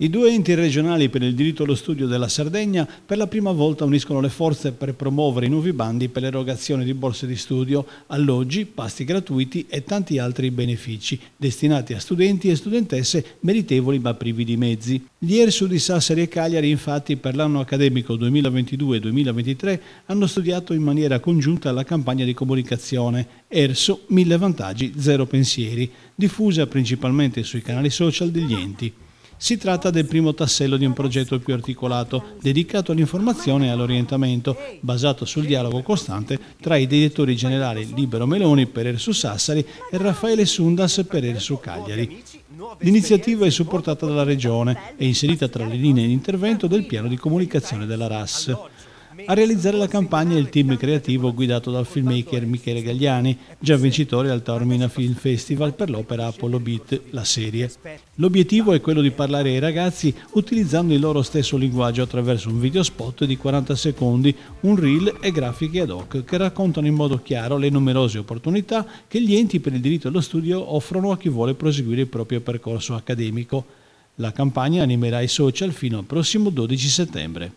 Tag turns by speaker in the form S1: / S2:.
S1: I due enti regionali per il diritto allo studio della Sardegna per la prima volta uniscono le forze per promuovere i nuovi bandi per l'erogazione di borse di studio, alloggi, pasti gratuiti e tanti altri benefici destinati a studenti e studentesse meritevoli ma privi di mezzi. Gli ERSU di Sassari e Cagliari infatti per l'anno accademico 2022-2023 hanno studiato in maniera congiunta la campagna di comunicazione ERSO 1000 vantaggi, zero pensieri, diffusa principalmente sui canali social degli enti. Si tratta del primo tassello di un progetto più articolato, dedicato all'informazione e all'orientamento, basato sul dialogo costante tra i direttori generali Libero Meloni per Ersu Sassari e Raffaele Sundas per Ersu Cagliari. L'iniziativa è supportata dalla Regione e inserita tra le linee di intervento del piano di comunicazione della RAS. A realizzare la campagna è il team creativo guidato dal filmmaker Michele Gagliani, già vincitore al Taormina Film Festival per l'opera Apollo Beat, la serie. L'obiettivo è quello di parlare ai ragazzi utilizzando il loro stesso linguaggio attraverso un video spot di 40 secondi, un reel e grafiche ad hoc che raccontano in modo chiaro le numerose opportunità che gli enti per il diritto allo studio offrono a chi vuole proseguire il proprio percorso accademico. La campagna animerà i social fino al prossimo 12 settembre.